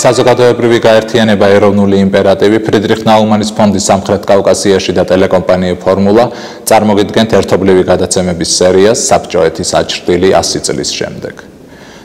საზოგადოებრივი გაერთიანება ეროვნული იმპერატივი ფრიდრიხ ნაუმანის ფონდის სამხრეთ კავკასიაში და ტელეკომპანია ფორმულა წარმოგიდგენთ ერთობლივი გადაცემების სერიას საბჭოეთის აჩრდილი 100 წლის შემდეგ.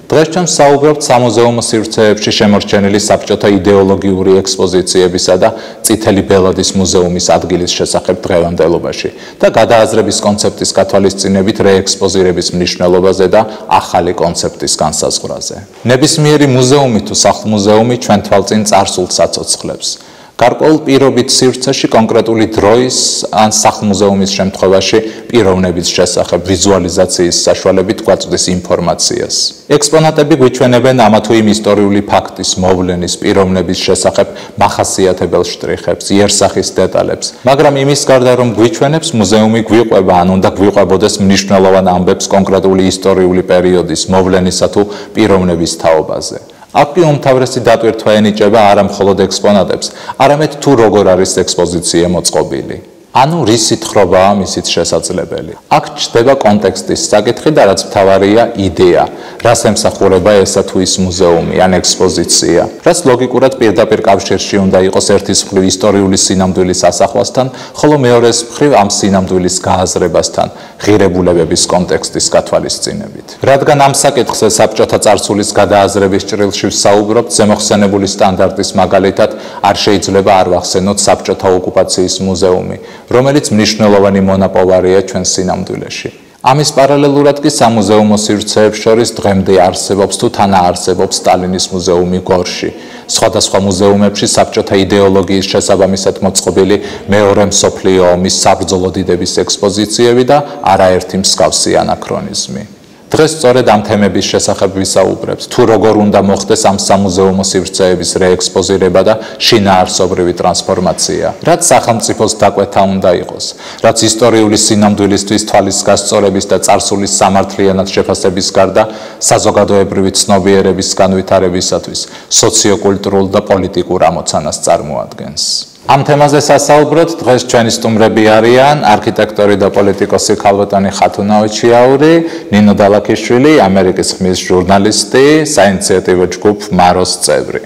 დღეს ჩვენ საუბრობთ სამუზეუმო სივრცეებში შემორჩენილი საბჭოთა იდეოლოგიური ექსპოზიციებისა და წითელი ბელადის მუზეუმის ადგილის შესახებ დღევანდელობაში და გადააზრების კონცეფტის გათვალისწინებით რეექსპოზირების მნიშვნელობაზე და ახალი კონცეფტის განსაზღვრაზე. ნებისმიერი მუზეუმი თუ სახლ-მუზეუმი ჩვენ თვალწინ წარსულს აცოცხლებს. გარკვეულ პირობით სივრცეში კონკრეტული დროის ან სახლ-მუზეუმის შემთხვევაში პიროვნების შესახებ ვიზუალიზაციის საშუალებით გვაწვდის ინფორმაციას. ექსპონატები გვიჩვენებენ ამა თუ იმ ისტორიული ფაქტის მოვლენის პიროვნების შესახებ מחასიათებელ შტრიხებს, იერსახის დეტალებს, მაგრამ იმის გარდა რომ გვიჩვენებს მუზეუმი გვიყვება ან უნდა გვიყვებოდეს მნიშვნელოვან ამბებს კონკრეტული ისტორიული პერიოდის მოვლენისა თუ პიროვნების თაობაზე. აქ უმთავრესი დატვირთვა ენიჭება არა მხოლოდ ექსპონატებს, არამედ თუ როგორ არის ექსპოზიცია მოწყობილი. ანუ რისი თხრობაა მისიც შესაძლებელი. აქ ჩდება კონტექსტის საკითხი და რაც მთავარია იდეა, რას ემსახურება ესა თუ ის მუზეუმი ან ექსპოზიცია. რაც ლოგიკურად პირდაპირ კავშირში უნდა იყოს ერთის მხრივ ისტორიული სინამდვილის ასახვასთან, ხოლო მეორეს მხრივ ამ სინამდვილის გააზრებასთან, ღირებულებების კონტექსტის გათვალისწინებით. რადგან ამ საკითხზე საბჭოთა წარსულის გადააზრების ჭრილში ვსაუბრობთ, ზემოხსენებული სტანდარტის მაგალითად არ შეიძლება არ ვახსენოთ საბჭოთა ოკუპაციის მუზეუმი. რომელიც მნიშვნელოვანი მონაპოვარია ჩვენ სინამდვილეში. ამის პარალელურად კი სამუზეუმო სივრცეებს შორის დღემდე არსებობს თუ თანაარსებობს სტალინის მუზეუმი გორში. სხვადასხვა მუზეუმებში საბჭოთა იდეოლოგიის შესაბამისად მოწყობილი მეორე მსოფლიო ომის საბრძოლო დიდების ექსპოზიციები და არაერთი მსგავსი ანაქრონიზმი. დღეს სწორედ ამ თემების შესახებ ვისაუბრებთ. თუ როგორ უნდა მოხდეს ამ სამუზეუმო სივრცეების რეექსპოზირება და შინაარსობრივი ტრანსფორმაცია? რაც სახელმწიფოს დაკვეთა უნდა იყოს? რაც ისტორიული სინამდვილისთვის თვალის გასწორების და წარსულის სამართლიანად შეფასების გარდა საზოგადოებრივი ცნობიერების განვითარებისათვის სოციოკულტურულ და პოლიტიკურ ამოცანას წარმოადგენს? ამ თემაზე სასაუბროთ დღეს ჩვენი სტუმრები არიან არქიტექტორი და პოლიტიკოსი ქალბატონი ხათუნაოჩიაური, ნინო დალაკიშვილი, ამერიკის ხმის ჟურნალისტი, საინიციატივო ჯგუფ მაროს წევრი.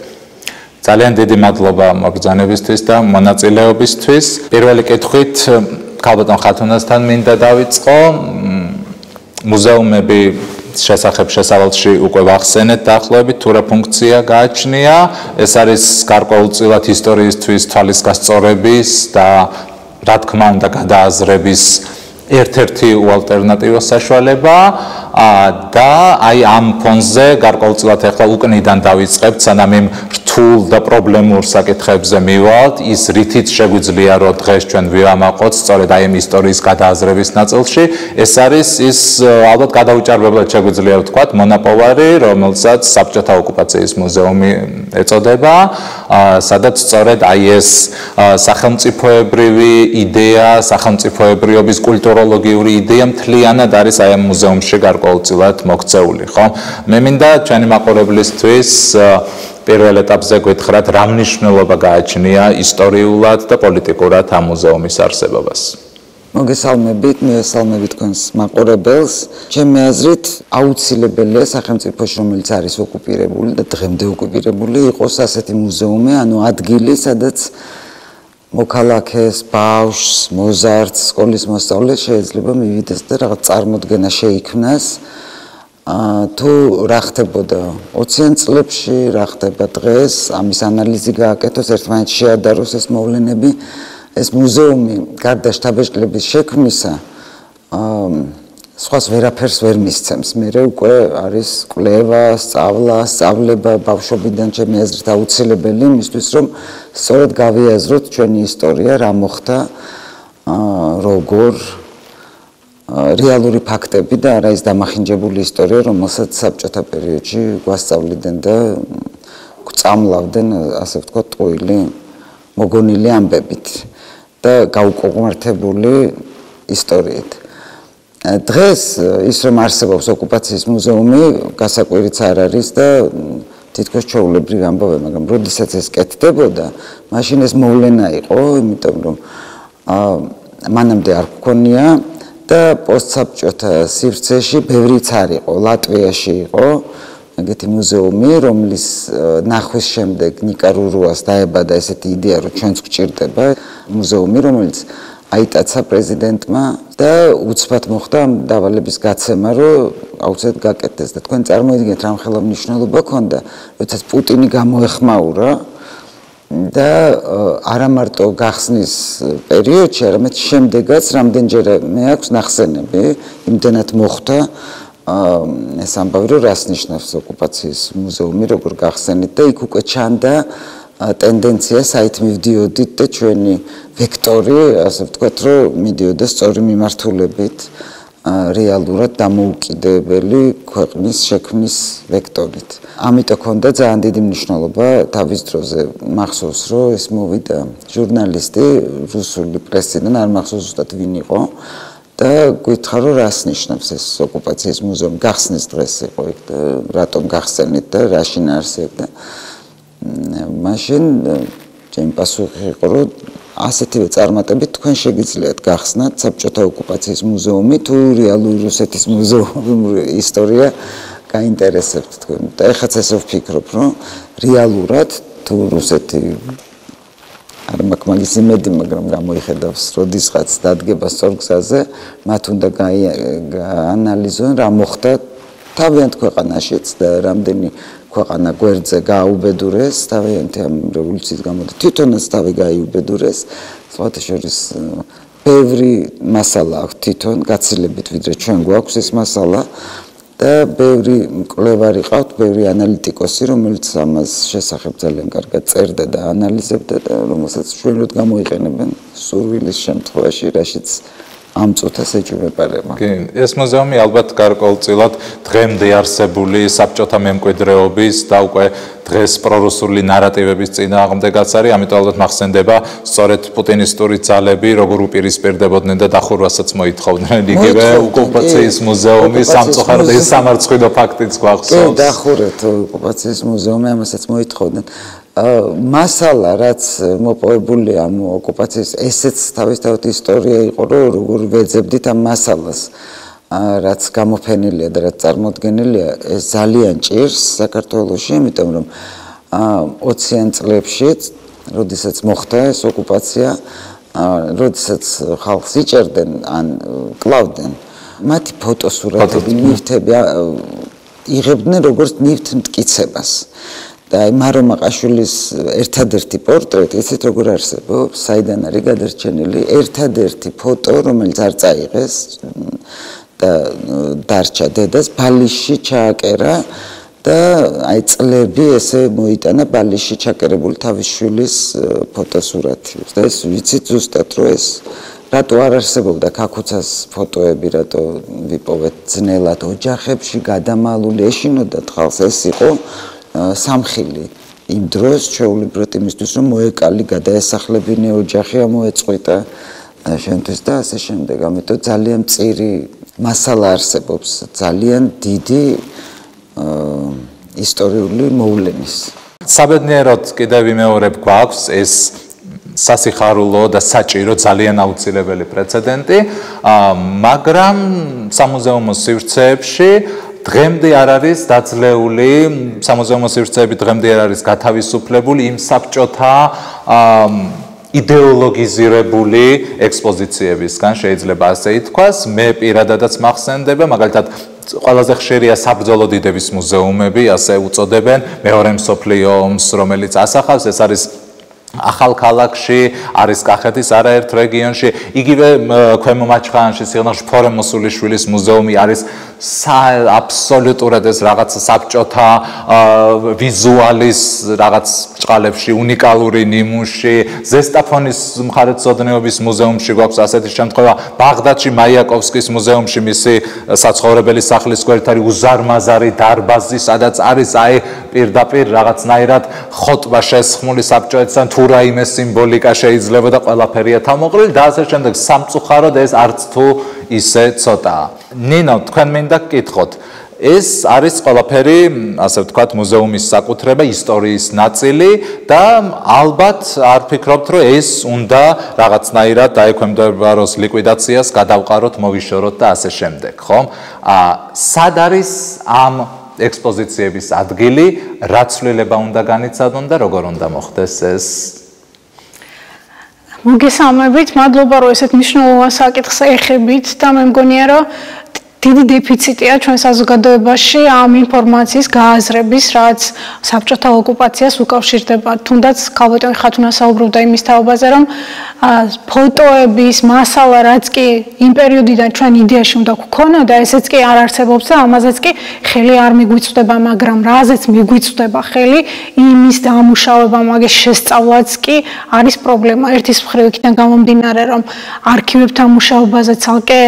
ძალიან დიდი მადლობა მოგზანებისთვის და მონაწილეობისთვის. პირველი კითხვით ქალბატონ ხათუნასთან მინდა დავიწყო. მუზეუმები შესახებ შესავალში უკვე ვახსენეთ დაახლოებით თუ რა ფუნქცია გააჩნია. ეს არის გარკვეულწილად ისტორიისთვის თვალის გასწორების და რა თქმა უნდა გადააზრების ერთ-ერთი უალტერნატივო საშუალება და აი ამ ფონზე გარკვეულწილად ახლა უკნიდან დავიწყებთ სანამ იმ რთულ და პრობლემურ საკითხებზე მივალთ ის რითიც შეგვიძლია რომ დღეს ჩვენ ვიამაყოთ სწორედ აი ამ ისტორიის გადააზრების ნაწილში. ეს არის ის ალბათ გადაუჭარბებლად შეგვიძლია ვთქვათ მონაპოვარი რომელსაც საბჭოთა ოკუპაციის მუზეუმი ეწოდება. სადაც სწორედ აი ეს სახელმწიფოებრივი იდეა სახელმწიფოებრიობის კულტუროლოგიური იდეა მთლიანად არის აი ამ მუზეუმში გარკვეულწილად მოქცეული ხო მე მინდა ჩვენი მაყურებლისთვის პირველ ეტაპზე გითხრათ რა მნიშვნელობა გააჩნია ისტორიულად და პოლიტიკურად ამ მუზეუმის არსებობას. მოგესალმებით, მიესალმებით თქვენს მაყურებელს. ჩემი აზრით, აუცილებელია სახელმწიფოში, რომელიც არის ოკუპირებული და დღემდე ოკუპირებული, იყოს ასეთი მუზეუმი, ანუ ადგილი, სადაც მოქალაქეს, ბავშვს, მოზარდს, სკოლის მოსწავლეს შეიძლება მივიდეს და რაღაც წარმოდგენა შეიქმნას. თუ რა ხდებოდა 20-იან წლებში, რა ხდება დღეს, ამის ანალიზი გააკეთოს, ერთმანეთს შეადაროს ეს მოვლენები, ეს მუზეუმი გარდა შთაბეჭდილების შექმნისა, აა სხვას ვერაფერს ვერ მისცემს. მე უკვე არის კლევა, სწავლა, სწავლება ბავშვობიდან ჩემი აზრით აუცილებელი იმისთვის, რომ სწორედ გავიაზროთ ჩვენი ისტორია, რა მოხდა, როგორ რეალური ფაქტები და არა ის დამახინჯებული ისტორია, რომელსაც საბჭოთა პერიოდში გვასწავლიდნენ და გვწამლავდნენ, ასე ვთქვათ, ტყუილი მოგონილი ამბებით და გაუკოღმართებული ისტორიით. დღეს ის რომ არსებობს ოკუპაციის მუზეუმი, გასაკვირიც არ არის და თითქოს ჩაულებრივი ამბავი, მაგრამ როდესაც ეს კეთდებოდა, მაშინ ეს მოვლენა იყო, იმიტომ რომ მანამდე არ გქონია და პოსტსაბჭოთა სივრცეში ბევრიც არ იყო, ლატვიაში იყო, ეგეთი მუზეუმი, რომლის ნახვის შემდეგ ნიკარურუას დაებადა ესეთი იდეა, რომ ჩვენც გვჭირდება მუზეუმი, რომელიც აიტაცა პრეზიდენტმა და უცბად მოხდა დავალების გაცემა, რომ აუცილებლად გაკეთდეს და თქვენ წარმოიდგინეთ რა მხოლოდ მნიშვნელობა ქონდა, როდესაც პუტინი გამოეხმაურა და არა მარტო გახსნის პერიოდში, არამედ შემდეგაც რამდენჯერ მე აქვს ნახსენები, იმდენად მოხდა ეს ამბავი რომ რას ნიშნავს ოკუპაციის მუზეუმი როგორ გახსენით და იქ უკვე ჩანდა ტენდენცია საით მივდიოდით და ჩვენი ვექტორი ასე ვთქვათ რომ მიდიოდა სწორი მიმართულებით რეალურად დამოუკიდებელი ქვეყნის შექმნის ვექტორით. ამიტომ ქონდა ძალიან დიდი მნიშვნელობა თავის დროზე მახსოვს რომ ეს მოვიდა ჟურნალისტი რუსული პრესიდან არ მახსოვს ზუსტად ვინ იყო და გითხრა რომ რას ნიშნავს ეს ოკუპაციის მუზეუმი გახსნის დღეს იყო იქ და რატომ გახსენით და რა შინაარსებდა მაშინ ჩემ პასუხი იყო რომ ასეთივე წარმატებით თქვენ შეგიძლიათ გახსნათ საბჭოთა ოკუპაციის მუზეუმი თუ რეალური რუსეთის მუზეუმი ისტორია გაინტერესებთ თქვენ. და ეხაც ესე ვფიქრობ რომ რეალურად თუ რუსეთი არ მაქვს მაგის იმედი მაგრამ გამოიხედავს როდისღაც დადგება სწორგზაზე მათ უნდა გაანალიზონ რა მოხდა. თავიანთ ქვეყანაშიც და რამდენი ქვეყანა გვერდზე გააუბედურეს თავიანთი ამ რევოლუციის გამო და თვითონაც თავი გაიუბედურეს. სხვათა შორის ბევრი მასალა აქვს თვითონ გაცილებით ვიდრე ჩვენ გვაქვს ეს მასალა და ბევრი მკვლევარი ყავთ, ბევრი ანალიტიკოსი, რომელიც ამას შესახებ ძალიან კარგად წერდა და ანალიზებდა და რომელსაც შვილად გამოიყენებენ სურვილის შემთხვევაში, რაშიც ამ წუთას ეჭვმეპარება. კი, ეს მუზეუმი ალბათ გარკვეულწილად დღემდე არსებული საბჭოთა მემკვიდრეობის და უკვე დღეს პრორუსული ნარატივების წინააღმდეგაც არის, ამიტომ ალბათ მახსენდება სწორედ პუტინისტური ძალები, როგორ უპირისპირდებოდნენ და დახურვასაც მოითხოვდნენ. იგივე ოკუპაციის მუზეუმი სამწუხაროდ ეს სამარცხინო ფაქტიც გვახსოვს. კი, დახურეთ ოკუპაციის მუზეუმი, ამასაც მოითხოვდნენ. მასალა რაც მოპოვებული ამ ოკუპაციის ესეც თავისთავად ისტორია იყო რომ როგორ ვეძებდით ამ მასალას. რაც გამოფენილია და რაც წარმოდგენილია ეს ძალიან ჭირს საქართველოსში იმიტომ რომ 20-იან წლებში როდესაც მოხდა ეს ოკუპაცია როდესაც ხალხს იჭერდნენ ან კლავდნენ მათი ფოტოსურათები ნივთები იღებდნენ როგორც ნივთ მტკიცებას და აი მარო მაყაშვილის ერთადერთი პორტრეტი ისეთ როგორ არსებობს, საიდან არის გადარჩენილი ერთადერთი ფოტო, რომელიც არ წაიღეს და დარჩა დედას ბალიში ჩააკერა და აი წლები ესე მოიტანა ბალიში ჩაკერებული თავის შვილის ფოტოსურათი. და ეს ვიცით ზუსტად რომ ეს რატო არ არსებობდა კაკუცას ფოტოები, რატო ვიპოვეთ ძნელად ოჯახებში გადამალული ეშინოდა თავს ეს იყო სამხილი. იმ დროს ჩეულებრად იმისთვის რომ მოეკალი გადაესახლებინე ოჯახი ამოეწყვიტა შენთვის და ასე შემდეგ. ამიტომ ძალიან წირი მასალა არსებობს. ძალიან დიდი ისტორიული მოვლენის. საბედნიეროდ კიდევ ვიმეორებ გვაქვს. ეს სასიხარულო და საჭირო ძალიან აუცილებელი პრეცედენტი. მაგრამ სამუზეუმო სივრცეებში დღემდე არ არის დაძლეული სამოზეუმო სივრცეები დღემდე არ არის გათავისუფლებული იმ საბჭოთა იდეოლოგიზირებული ექსპოზიციებისგან. შეიძლება ასე ითქვას მე პირადადაც მახსენდება მაგალითად ყველაზე ხშირია საბრძოლო დიდების მუზეუმები ასე უწოდებენ. მეორე მსოფლიო ომს რომელიც ასახავს ეს არის ახალ ქალაქში არის კახეთის არაერთ რეგიონში იგივე ქვემო მაჩხანში სიღნაღში ფორემოსულიშვილის მუზეუმი არის აბსოლუტურად ეს რაღაც საბჭოთა ვიზუალის რაღაც ჭყალებში უნიკალური ნიმუში. ზესტაფონის მხარეთმცოდნეობის მუზეუმში გვაქვს ასეთი შემთხვევა. ბაღდადში მაიაკოვსკის მუზეუმში მისი საცხოვრებელი სახლის გვერდით არის უზარმაზარი დარბაზი სადაც არის აი პირდაპირ რაღაცნაირად ხოტბა შესხმული საბჭოეთთან თუ რაიმე სიმბოლიკა შეიძლება და ყველაფერია თავმოყრილი და ასე შემდეგ სამწუხაროდ ეს არც თუ ისე ცოტაა. ნინო, თქვენ მინდა გკითხოთ. ეს არის ყველაფერი, ასე ვთქვათ, მუზეუმის საკუთრება, ისტორიის ნაწილი და ალბათ არ ფიქრობთ, რომ ეს უნდა რაღაცნაირად დაექვემდებაროს ლიკვიდაციას, გადავყაროთ, მოვიშოროთ და ასე შემდეგ, ხომ? აა, სად არის ამ ექსპოზიციების ადგილი, რა ცვლილება უნდა განიცადონ და როგორ უნდა მოხდეს ეს? მოგესალმებით, მადლობა რომ ესეთ მნიშვნელოვან საკითხს ეხებით და მე მგონია რომ დიდი დეფიციტია ჩვენ საზოგადოებაში ამ ინფორმაციის გააზრების, რაც საბჭოთა ოკუპაციას უკავშირდება. თუნდაც ქალბატონი ხათუნა საუბრობდა იმის თაობაზე, რომ ფოტოების მასალა, რაც კი იმ პერიოდიდან ჩვენ იდეაში უნდა გქონოდა, ესეც კი არ არსებობს და ამაზეც კი ხელი არ მიგვიწვდება, მაგრამ რაზეც მიგვიწვდება ხელი, იმის დამუშავება, მაგის შესწავლაც კი არის პრობლემა. ერთის მხრივ იქიდან გამომდინარე, რომ არქივებთან მუშაობაზე ცალკე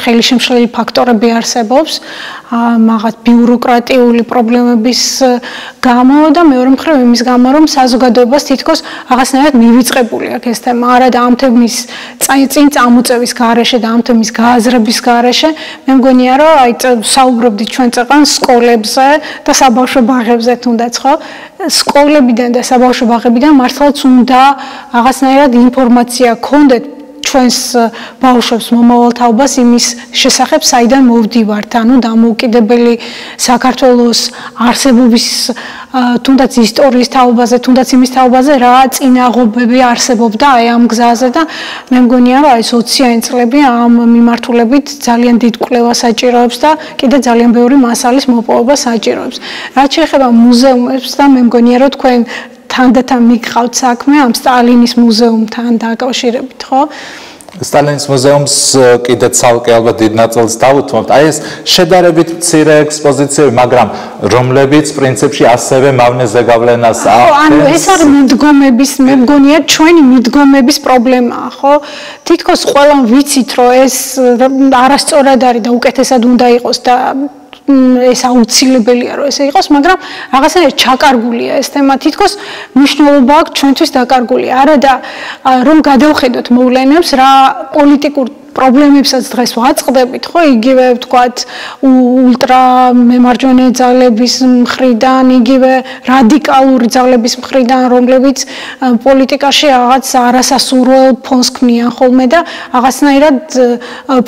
ხელი შემშლელი ფაქტი ფაქტორები არსებობს. მაგათ ბიუროკრატიული პრობლემების გამო და მეორე მხრივ იმის გამო რომ საზოგადოებას თითქოს აღასნაირად მივიწყებული აქვს ეს თემა. არა და ამ თემის წინ წამოწევის გარეშე და ამ თემის გააზრების გარეშე. მე მგონია რომ აი საუბრობდით ჩვენ წეყან სკოლებზე და საბავშვო ბაღებზე თუნდაც ხო? სკოლებიდან და საბავშვო ბაღებიდან მართლაც უნდა აღასნაირად ინფორმაცია გქონდეთ ჩვენს ბავშვებს მომავალთაობას იმის შესახებ საიდან მოვდივართ? ანუ დამოუკიდებელი საქართველოს არსებობის თუნდაც ისტორიის თაობაზე თუნდაც იმის თაობაზე რა წინაღობები არსებობდა აი ამ გზაზე და მე მგონია რომ აი 20-იანი წლები ამ მიმართულებით ძალიან დიდ კვლევას საჭიროებს და კიდე ძალიან ბევრი მასალის მოპოვება საჭიროებს. რაც შეეხება მუზეუმებს და მე მგონია რომ თქვენ თანდათან მიგყავთ საქმე ამ სტალინის მუზეუმთან დაკავშირებით, ხო? სტალინის მუზეუმს კიდე ცალკე ალბათ დიდ ნაწილს დავუთმობთ. აი ეს შედარებით მცირე ექსპოზიციები, მაგრამ რომლებიც პრინციპში ასევე მავნეზე გავლენას აქვს. ანუ ეს არის მიდგომების, მე მგონია ჩვენი მიდგომების პრობლემაა, ხო? თითქოს ყველამ ვიცით, რომ ეს არასწორად არის და უკეთესად უნდა იყოს და ეს აუცილებელია რომ ესე იყოს, მაგრამ რაღაცნაირად ჩაკარგულია ეს თემა. თითქოს მნიშვნელობა აქვს ჩვენთვის დაკარგული. არა და რომ გადავხედოთ მოვლენებს რა პოლიტიკურ პრობლემებსაც დღეს ვაწყდებით, ხო, იგივე ვთქვათ, ულტრა მემარჯვენე ძალების მხრიდან, იგივე რადიკალური ძალების მხრიდან, რომლებიც პოლიტიკაში რაღაც არასასურველ ფონს ქმნიან ხოლმე და რაღაცნაირად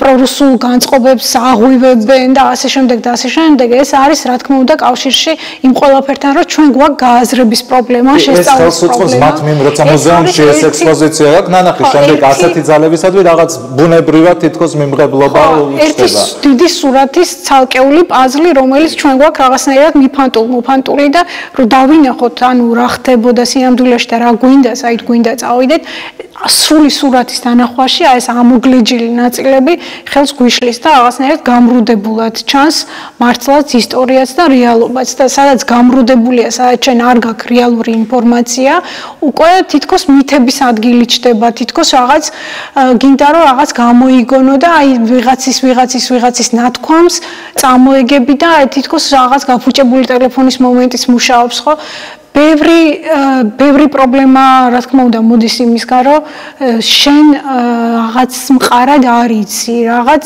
პრორუსულ განწყობებს აღვივებენ და ასე შემდეგ და ასე შემდეგ. ეს არის, რა თქმა უნდა, კავშირში იმ ყველაფერთან, რომ ჩვენ გვაქვს გააზრების პრობლემა, შესწავლის პრობლემა. ეს ხელს უწყობს მათ მიმ, როცა მუზეუმში ეს ექსპოზიცია აქვს, ნანახი, შემდეგ ასეთი ძალებისადმი რაღაც ბუნებრივი ფაქტობრივად თითქოს მიმღებლობა უწდება. ერთი დიდი სურათის ცალკეული პაზლი, რომელიც ჩვენ გვაქვს რაღაცნაირად მიფანტულ, მოფანტული და რომ დავინახოთ, ანუ რა ხდებოდა სიამდვილეში და რა გვინდა, საით გვინდა წავიდეთ, სრული სურათის დანახვაში აი ეს ამოგლეჯილი ნაწილები ხელს გვიშლის და რაღაცნაირად გამრუდებულად ჩანს მართლაც ისტორიაც და რეალობაც და სადაც გამრუდებულია, სადაც ჩვენ არ გაქვს რეალური ინფორმაცია, უკვე თითქოს მითების ადგილი ჩდება, თითქოს რაღაც გინდა რომ რაღაც გამო მოიგონო და აი ვიღაცის ვიღაცის ვიღაცის ნათქვამს წამოეგები და თითქოს რაღაც გაფუჭებული ტელეფონის მომენტის მუშაობს ხო? ბევრი ბევრი პრობლემა რა თქმა უნდა მოდის იმისგან რომ შენ რაღაც მყარად არიცი რაღაც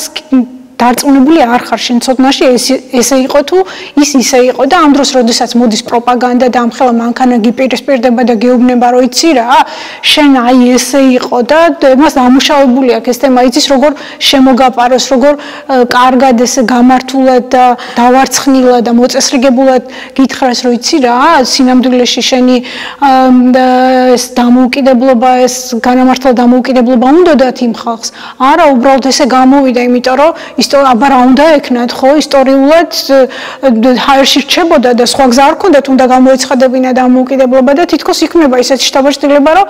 დარწმუნებული არ ხარ შენ ცოდნაში ეს ესე იყო თუ ის ისე იყო და ამ დროს როდესაც მოდის პროპაგანდა და ამხელა მანქანაგი პირისპირდება და გეუბნება რომ იცი რა შენ აი ესე იყო და მას ამუშავებული აქვს ეს თემა. იცის როგორ შემოგაპაროს როგორ კარგად ესე გამართულად და დავარცხნილად და მოწესრიგებულად გითხრას რომ იცი რა სინამდვილეში შენი ეს დამოუკიდებლობა ეს განამართლა დამოუკიდებლობა უნდათ იმ ხალხს? არა უბრალოდ ესე გამოვიდა იმიტომ რომ ის აბა რა უნდა ეკნათ ხო? ისტორიულად ჰაერში რჩებოდა და სხვა გზა არ ქონდათ უნდა გამოეცხადებინა დამოუკიდებლობა და თითქოს იქნება ისეთი შტაბაშტილება რომ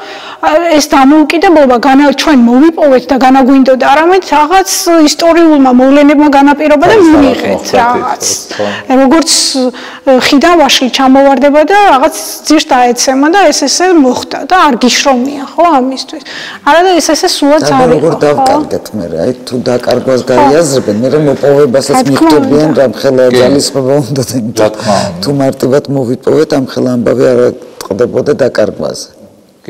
ეს დამოუკიდებლობა განა ჩვენ მოვიპოვეთ და განაგვინდოდა არამედ რაღაც ისტორიულმა მოვლენებმა განაპირობა და მიიღეთ რაღაც. როგორც ხიდან ვაშლი ჩამოვარდება და რაღაც ძირს დაეცემა და ეს ესე მოხდა და არ გიშრომია ხო ამისთვის. არა და ეს ესე სულაც არის როგორ დავკარგეთ მე რა აი თუ დაკარგვას გაიაზრებ ხდებიან, მე რომ მოპოვებასაც მიხვდებიან, რა მხელა ძალისხმობა უნდა. და თუ მარტივად მოვიპოვეთ, ამ ხელა ამბავი არ ყდებოდა დაკარგვაზე.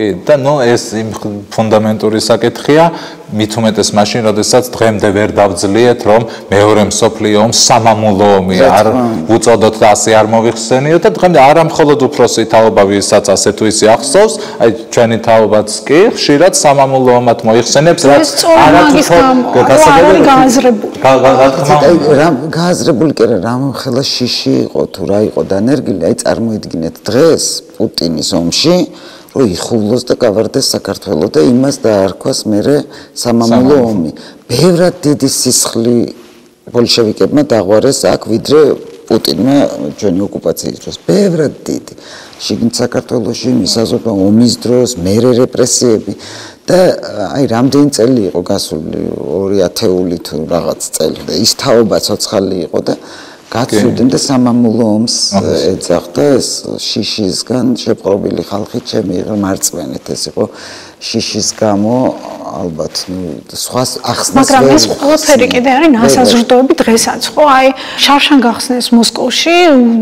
კი. და ნუ ეს იმ ფუნდამენტური საკითხია. მით უმეტეს მაშინ როდესაც დღემდე ვერ დავძლიეთ რომ მეორე მსოფლიო ომს სამამულო ომი არ უწოდოთ და ასე არ მოიხსენიოთ და დღემდე არა მხოლოდ უფროსი თაობა ვისაც ასე თუ ისე ახსოვს. აი ჩვენი თაობაც კი ხშირად სამამულო ომად მოიხსენებს რაც არა თუ გასაგებია გააზრებული. რა გააზრებული კი რა ხელა შიში იყო თუ რა იყო დანერგილი აი წარმოიდგინეთ დღეს პუტინის ომში იხულოს და გავარდეს საქართველოს და იმას დაარქვას მერე სამამულო ომი. ბევრად დიდი სისხლი ბოლშევიკებმა დაღვარეს აქ ვიდრე პუტინმა ჩვენი ოკუპაციის დროს. ბევრად დიდი. შიგნით საქართველოსში მისაზრდა ომის დროს მერე რეპრესიები და აი რამდენი წელი იყო გასული 2 ათეული თუ რაღაც წელი და ის თაობა ცოცხალი იყო და გაცვდნენ და სამამულო ომს ეძახდა ეს შიშისგან შეპყრობილი ხალხი ჩემი მარწმენეთ ეს იყო შიშის გამო ალბათ ნუ სხვა ახსნას მაგრამ ეს ყველაფერი კიდე არის ნასაზრდოები დღესაც ხო? აი შარშან გახსნეს მოსკოვში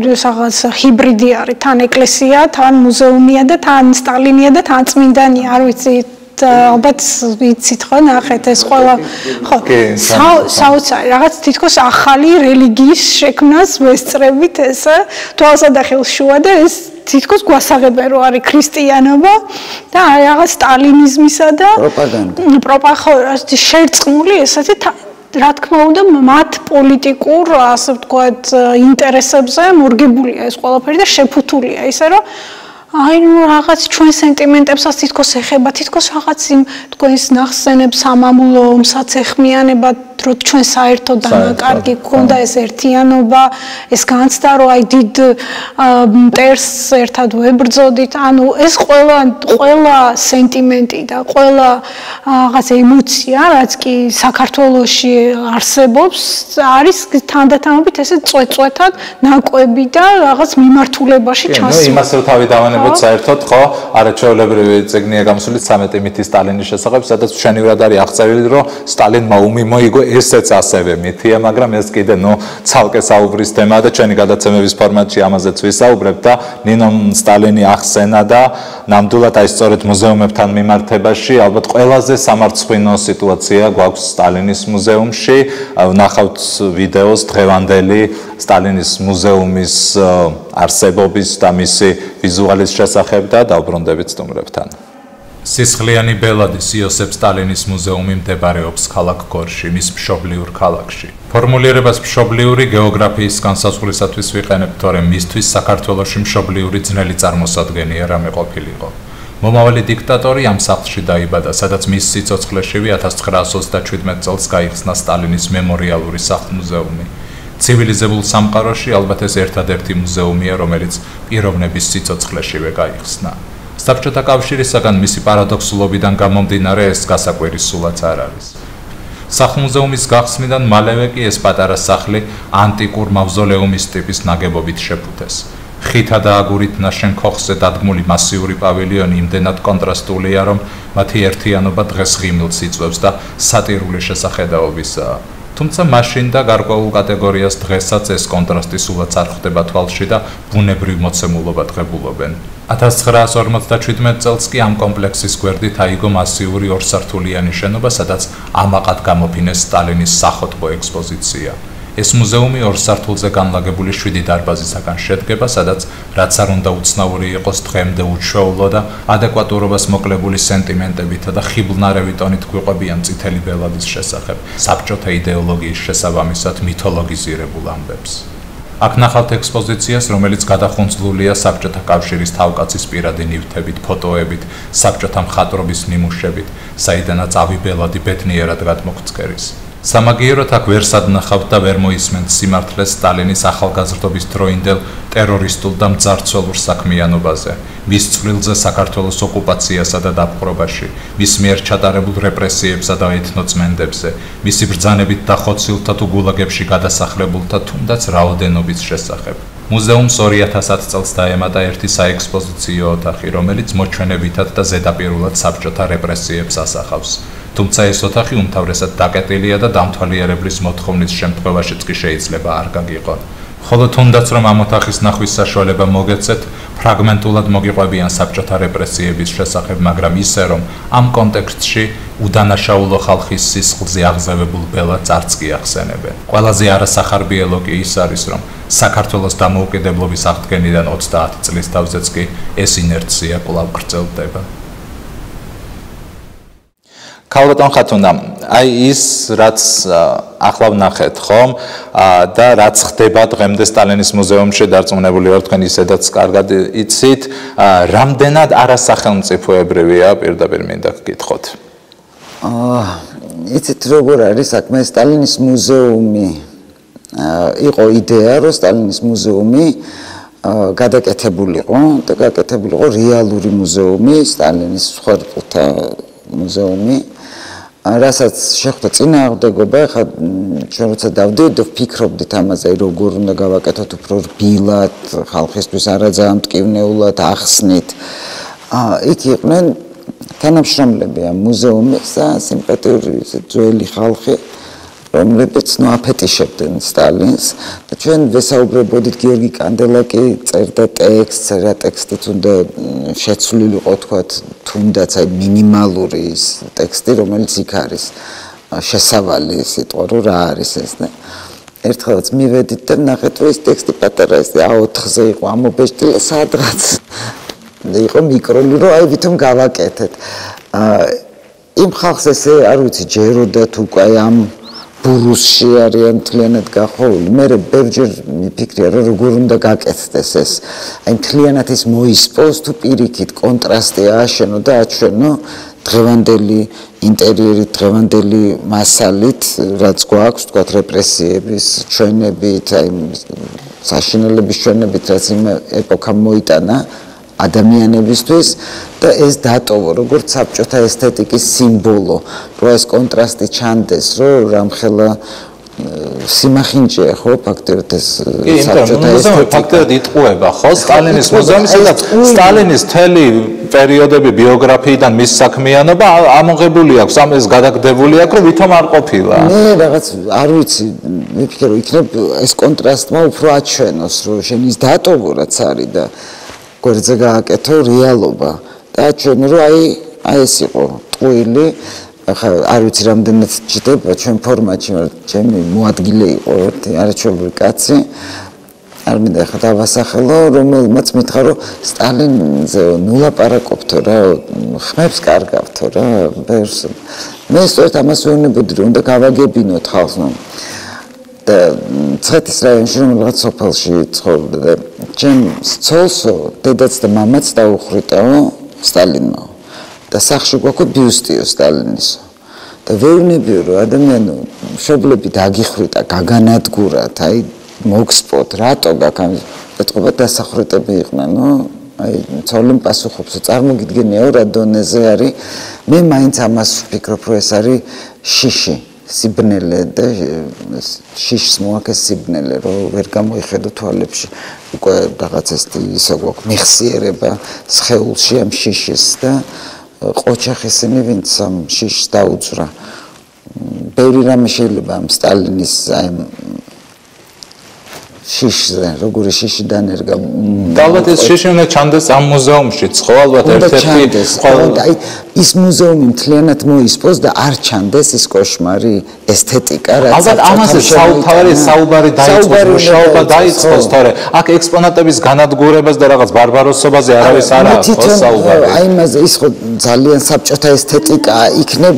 რაღაც ჰიბრიდი არის თან ეკლესია თან მუზეუმია და თან სტალინია და თან წმინდანია არ ვიცი ალბათ ვიცით ხო ნახეთ ეს ყველა ხო საოცარი რაღაც თითქოს ახალი რელიგიის შექმნას ვესწრებით ეს თვალსადახილ შუა და ეს თითქოს გვასაღებენ რომ არის ქრისტიანობა და აი რაღაც სტალინიზმისა და პროპაგანდა. პროპაგანდა შერწყმული ესეთი რა თქმა უნდა მათ პოლიტიკურ ასე ვთქვათ ინტერესებზე მორგებულია ეს ყველაფერი და შეფუთულია ისე რომ აი ნუ რაღაც ჩვენ სენტიმენტებსაც თითქოს ეხება, თითქოს რაღაც იმ თქვენს ნახსენებს სამამულო ომსაც ეხმიანება, რომ ჩვენ საერთო დანაკარგი გქონდა ეს ერთიანობა, ეს განცდა რომ აი დიდ მტერს ერთად ვებრძოდით, ანუ ეს ყველა ყველა სენტიმენტი და ყველა რაღაც ემოცია, რაც კი საქართველოში არსებობს, არის თანდათანობით ესე წვეწვეთად ნაკვები და რაღაც მიმართულებაში ჩასული. ნუ იმას რო თავი დავანებოთ საერთოდ, ხო? არაჩვეულებრივი წიგნია გამოსული 13 მითი სტალინის შესახებ, სადაც ჩვენივრად არის აღწერილი, რომ სტალინმა უმი მოიგო ესეც ასევე მითია, მაგრამ ეს კიდე ნუ ცალკე საუბრის თემაა და ჩვენი გადაცემების ფორმატში ამაზეც ვისაუბრებთ და ნინო სტალინი ახსენა და ნამდვილად აი სწორედ მუზეუმებთან მიმართებაში ალბათ ყველაზე სამარცხვინო სიტუაცია გვაქვს სტალინის მუზეუმში. ვნახავთ ვიდეოს დღევანდელი სტალინის მუზეუმის არსებობის და მისი ვიზუალის შესახებ და დაუბრუნდებით სტუმრებთან. სისხლიანი ბელადის იოსებ სტალინის მუზეუმი მდებარეობს ქალაქ გორში, მის მშობლიურ ქალაქში. ფორმულირებას მშობლიური გეოგრაფიის განსაზღვრისათვის ვიყენებ, თორემ მისთვის საქართველოსი მშობლიური ძნელი წარმოსადგენია რამე ყოფილიყო. მომავალი დიქტატორი ამ სახლში დაიბადა, სადაც მის სიცოცხლეშივე 1927 წელს გაიხსნა სტალინის მემორიალური სახლ-მუზეუმი. ცივილიზებულ სამყაროში ალბათ ეს ერთადერთი მუზეუმია, რომელიც პიროვნების სიცოცხლეშივე გაიხსნა. საბჭოთა კავშირისაგან მისი პარადოქსულობიდან გამომდინარე ეს გასაკვირი სულაც არ არის. სახლ-მუზეუმის გახსნიდან მალევე კი ეს პატარა სახლი ანტიკურ მავზოლეუმის ტიპის ნაგებობით შეფუთეს. ხითა და აგურით ნაშენ ქოხზე დადგმული მასიური პავილიონი იმდენად კონტრასტულია, რომ მათი ერთიანობა დღეს ღიმილს იწვევს და სატირული შესახედაობისაა. თუმცა მაშინ და გარკვეულ კატეგორიას დღესაც ეს კონტრასტი სულაც არ ხვდება თვალში და ბუნებრივ მოცემულობა დღებულობენ. 1957 წელს კი ამ კომპლექსის გვერდით აიგო მასიური ორსართულიანი შენობა, სადაც ამაყად გამოფინეს სტალინის სახოტბო ექსპოზიცია. ეს მუზეუმი ორ სართულზე განლაგებული შვიდი დარბაზისაგან შედგება, სადაც რაც არ უნდა უცნაური იყოს დღემდე უჩვეულო და ადეკვატურობას მოკლებული სენტიმენტებით და ხიბლნარევი ტონით გვიყვებიან წითელი ბელადის შესახებ, საბჭოთა იდეოლოგიის შესაბამისად მითოლოგიზირებულ ამბებს. აქ ნახავთ ექსპოზიციას, რომელიც გადახუნცლულია საბჭოთა კავშირის თავკაცის პირადი ნივთებით, ფოტოებით, საბჭოთა მხატვრობის ნიმუშებით, საიდანაც ავი ბელადი ბედნიერად გადმოგწკერის. სამაგიეროდ აქ ვერ სადნახავთ და ვერ მოისმენთ სიმართლეს სტალინის ახალგაზრდობის დროინდელ ტერორისტულ და მძარცველურ საქმიანობაზე, მის წვლილზე საქართველოს ოკუპაციასა და დაპყრობაში, მის მიერ ჩატარებულ რეპრესიებსა და ეთნოწმენდებზე, მისი ბრძანებით დახოცილთა თუ გულაგებში გადასახლებულთა თუნდაც რაოდენობის შესახებ. მუზეუმს 2010 წელს დაემატა ერთი საექსპოზიციო ოთახი, რომელიც მოჩვენებითად და ზედაპირულად საბჭოთა რეპრესიებს ასახავს. თუმცა ეს ოთახი უმთავრესად დაკეტილია და დამთვალიერებლის მოთხოვნის შემთხვევაშიც კი შეიძლება არ გაგიყო. ხოლო თუნდაც რომ ამ ოთახის ნახვის საშუალება მოგეცეთ, ფრაგმენტულად მოგიყვებიან საბჭოთა რეპრესიების შესახებ, მაგრამ ისე რომ ამ კონტექსტში უდანაშაულო ხალხის სისხლზე აღზევებულ ბელადს არც კი ახსენებენ. ყველაზე არასახარბიელო კი ის არის, რომ საქართველოს დამოუკიდებლობის აღდგენიდან 30 წლის თავზეც კი ეს ინერცია კვლავ გრძელდება. ქალბატონ ხათუნა, აი ის რაც ახლა ვნახეთ, ხომ? და რაც ხდება დღემდე სტალინის მუზეუმში დარწმუნებული ვარ თქვენ ისედაც კარგად იცით, რამდენად არასახელმწიფოებრივია პირდაპირ მინდა გკითხოთ. აა იცით როგორ არის საქმე სტალინის მუზეუმი? იყო იდეა, რომ სტალინის მუზეუმი გადაკეთებულიყო და გაკეთებულიყო რეალური მუზეუმი, სტალინის ხერხთა მუზეუმი. რასაც შეხვდა წინააღმდეგობა, ხა ჩვენ როცა დავდივით, ვფიქრობდით ამაზე, როგორ უნდა გავაკეთოთ უფრო რბილად, ხალხისთვის არა ძალიან მტკივნეულად ახსნით. აა იქ იყვნენ თანამშრომლები ამ მუზეუმის სიმპათიური ძველი ხალხი. რომლებიც ნუ აფეტიშებდნენ სტალინს. და ჩვენ ვესაუბრებოდით გიორგი კანდელაკი წერდა ტექსტს, რა ტექსტიც უნდა შეცვლილიყო თქვა თუნდაც აი მინიმალური ის ტექსტი რომელიც იქ არის შესავალი სიტყვა რო რა არის ეს და ერთხელაც მივედით და ნახეთ ეს ტექსტი პატარა ეს A4-ზე იყო ამობეჭდილი სადღაც. იყო მიკროლი რომ აი ვითომ გავაკეთეთ. აა იმ ხალხს ესე არ ვიცი ჯეროდათ უკვე ამ ბურუსში არიან თლიანად გახოვილი. მე ბევრჯერ მიფიქრია, რომ როგორ უნდა გაკეთდეს ეს. აი თლიანად ის მოისპოს თუ პირიქით კონტრასტი ააშენო და აჩვენო დღევანდელი ინტერიერი დღევანდელი მასალით, რაც გვაქვს, თქვა რეპრესიების ჩვენებით, აი საშინელების ჩვენებით, რაც იმ ეპოქამ მოიტანა. ადამიანებისთვის და ეს დატოვო როგორც საბჭოთა ესთეტიკის სიმბოლო, რომ ეს კონტრასტი ჩანდეს, რომ რამხელა სიმახინჯეა ხო ფაქტობრივად ეს საბჭოთა ესთეტიკა. ფაქტობრივად იტყუება ხო? სტალინის მუზეუმის და სტალინის თელი პერიოდები ბიოგრაფიიდან მის საქმიანობა ამოღებული აქვს ამ ეს გადაგდებული აქვს რომ ვითომ არ ყოფილა. მე რაღაც არ ვიცი მიფიქრე რომ იქნებ ეს კონტრასტმა უფრო აჩვენოს რომ შენ ის დატოვო რაც არის და გვერდზე გააკეთო რეალობა. და ჩვენ რომ აი აი ეს იყო ტყუილი ახლა არ ვიცი რამდენად ჩდება ჩვენ ფორმატში მაგრამ ჩემი მოადგილე იყო ერთი არაჩვეულებრივი კაცი. არ მინდა ახლა დავასახელო რომელმაც მითხრა რომ სტალინზე ნულაპარაკობთო რა ხმებს კარგავთო რა ბერს მე სწორედ ამას ვეუბნებოდი რომ უნდა გავაგებინოთ ხალხს და ცეთის რაიონში რაღაც სოფელში ცხოვრობდა და ჩემ ცოლსო დედაც და მამაც დაუხრიტაო სტალინო და სახში გვაქვს ბიუსტიო სტალინის. და ვეუბნებიო რომ ადამიანი შობლები დაგიხრიტა გაგანადგურათ აი მოგსპოთ რატო გაქამ ეთყობა დასახრიტები იყვნენ ნო აი ცოლიმ პასუხობს წარმოგიდგენია რა დონეზე არის მე მაინც ამას ვფიქრობ რომ ეს არის შიში სიბნელე და შიშს მოაქეს სიბნელე რომ ვერ გამოიხედო თვალებში. უკვე რაღაც ეს ისე გვაქვს მიხსიერება სხეულში ამ შიშის და ყოჩახისინი ვინც ამ შიშს დაუძრა. ბევრი რამე შეიძლება ამ სტალინის აი შიშზე, როგორი შიშიდან ერგა. და ალბათ ეს შიში უნდა ჩანდეს ამ მუზეუმშიც, ხო ალბათ ერთ-ერთი ყველა ის მუზეუმი მთლიანად მოისპოს და არ ჩანდეს ის кошмари ესთეტიკა რაც ალბათ ამაზე საუბარი საუბარი დაიწყოს, მუშაობა დაიწყოს, თორე აქ ექსპონატების განადგურებას და რაღაც ბარბაროსობაზე არავის არ აქვს საუბარი. აი იმაზე ის ხო ძალიან საბჭოთა ესთეტიკა იქნებ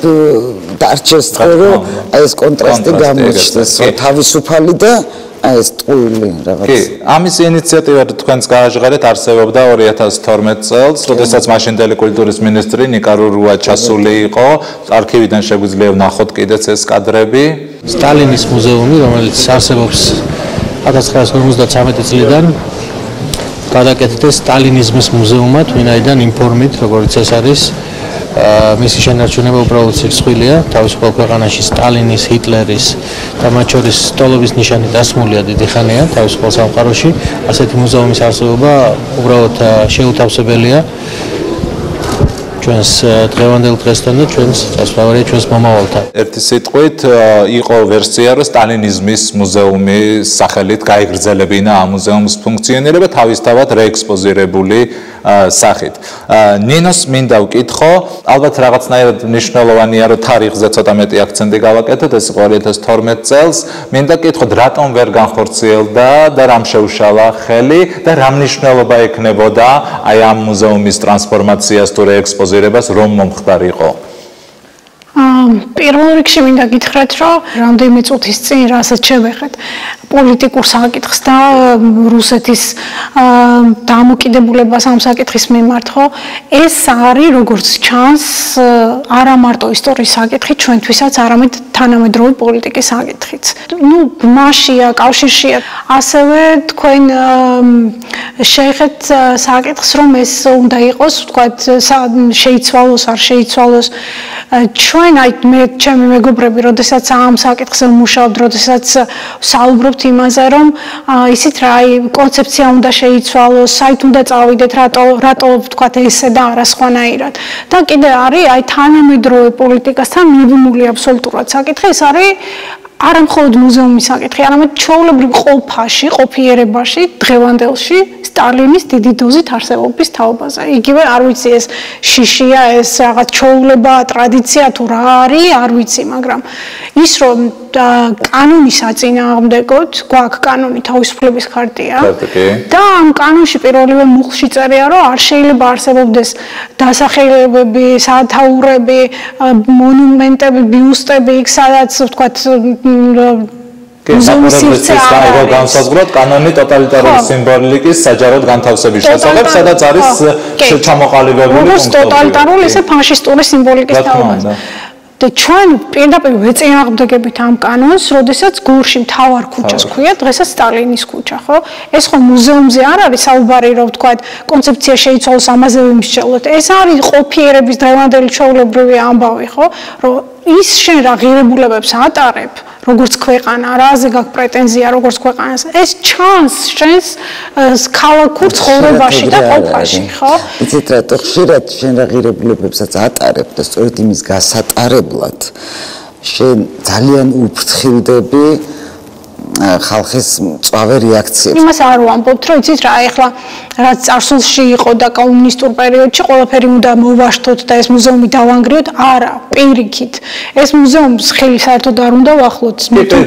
დარჩეს, რომ აი ეს კონტრასტი გამოჩნდეს, თავისუფალი და აი ეს ტყუილი რაღაც. კი, ამის ინიციატივა თქვენს გააჟღერეთ არსებობდა 2012 წელს, როდესაც მაშინდელი კულტურის მინისტრი ნიკარურუა ჩასული იყო, არქივიდან შეგვიძლია ვნახოთ კიდეც ეს კადრები. სტალინის მუზეუმი, რომელიც არსებობს 1953 წლიდან გადაკეთდა სტალინიზმის მუზეუმად, ვინაიდან ინფორმით, როგორც ეს არის მისი შენარჩუნება უბრალოდ სიცხვილეა თავისუფალ ქვეყანაში სტალინის, ჰიტლერის და მათ შორის სტოლობის ნიშანი დასმულია დიდი ხანია თავისუფალ სამყაროში. ასეთი მუზეუმის არსებობა უბრალოდ შეუთავსებელია. ჩვენს დღევანდელ დღესთან და ჩვენს გასავალია ჩვენს მომავალთან. ერთი სიტყვით იყო ვერსია, რომ სტალინიზმის მუზეუმი სახელით გაიგრძელებინა ამ მუზეუმის ფუნქციონირება. თავისთავად რეექსპოზირებული სახით. ნინოს მინდა ვკითხო, ალბათ რაღაცნაირად მნიშვნელოვანია, რომ თარიღზე ცოტა მეტი აქცენტი გავაკეთოთ, ეს იყო 2012 წელს. მინდა ვკითხოთ, რატომ ვერ განხორციელდა და რამ შეუშალა ხელი და რა მნიშვნელობა ექნებოდა აი ამ მუზეუმის ტრანსფორმაციას თუ რეექსპოზირებას რომ მომხდარიყო? პირველ რიგში მინდა გითხრათ, რომ რამდენიმე წუთის წინ რასაც შევეხეთ პოლიტიკურ საკითხს და რუსეთის დამოკიდებულებას ამ საკითხის მიმართ, ხო? ეს არის როგორც ჩანს არა მარტო ისტორიის საკითხი ჩვენთვისაც, არამედ თანამედროვე პოლიტიკის საკითხიც. ну, მასია, კავშირშია. ასევე თქვენ შეეხეთ საკითხს, რომ ეს უნდა იყოს, თქვა, შეიცვალოს, არ შეიცვალოს ჩვენ აი მე ჩემი მეგობრები, როდესაც ამ საკითხზე მუშაობთ, როდესაც საუბრობთ იმაზე, რომ ისიც რა აი კონცეფცია უნდა შეიცვალოს, საით უნდა წავიდეთ, რატო რატო ვთქვათ ესე და არა სხვანაირად. და კიდე არის აი თანამედროვე პოლიტიკასთან მიბმული აბსოლუტურად საკითხი, ეს არის არა მხოლოდ მუზეუმის საკითხი, არამედ ჩაოლებრივ ყოფაში, ყოფიერებაში, დღევანდელში სტალინის დიდი დოზით არსებობის თაობაზე. იგივე არ ვიცი ეს შიშია, ეს რაღაც ჩაოლება, ტრადიცია თუ რა არის, არ ვიცი, მაგრამ ის რომ კანონის აწინააღმდეგოთ, გვაქვს კანონი თავისუფლების ხარტია. და ამ კანონში პირველივე მუხლში წერია, რომ არ შეიძლება არსებობდეს დასახელებები, საათაურები, მონუმენტები, ბიუსტები, იქ სადაც ვთქვათ მუზეუმის გაიგო განსაზღვროთ კანონი ტოტალიტარული სიმბოლიკის საჯაროდ განთავსების შესახებ, სადაც არის ჩამოყალიბებული როგორც ტოტალიტარული, ისე ფაშისტური სიმბოლიკის თაობა. და ჩვენ პირდაპირ ვეწინააღმდეგებით ამ კანონს, როდესაც გურში მთავარ ქუჩას ქვია, დღესაც სტალინის ქუჩა, ხო? ეს ხო მუზეუმზე არ არის საუბარი, რომ თქვა, კონცეფცია შეიცვალოს ამაზე ვიმსჯელოთ. ეს არის ყოფიერების დღევანდელი ჩაოლებრივი ამბავი, ხო? რომ ის შენ რა ღირებულებებს ატარებ, როგორც ქვეყანა, რაზე გაქვს პრეტენზია როგორც ქვეყანას, ეს ჩანს შენს ქალაქურ ცხოვრებაში და ყოფაში, ხო? იცით რა, თუ ხშირად შენ რა ღირებულებებსაც ატარებ და სწორედ იმის გასატარებლად შენ ძალიან უფრთხილდები ხალხის წავე რეაქციებს. იმას არ ვამბობთ, რომ იცით რა, ეხლა რაც წარსულში იყო და კომუნისტურ პერიოდში ყველაფერი უნდა მოვაშთოთ და ეს მუზეუმი დავანგრიოთ, არა, პირიქით. ეს მუზეუმს ხელი საერთოდ არ უნდა ვახლოთ.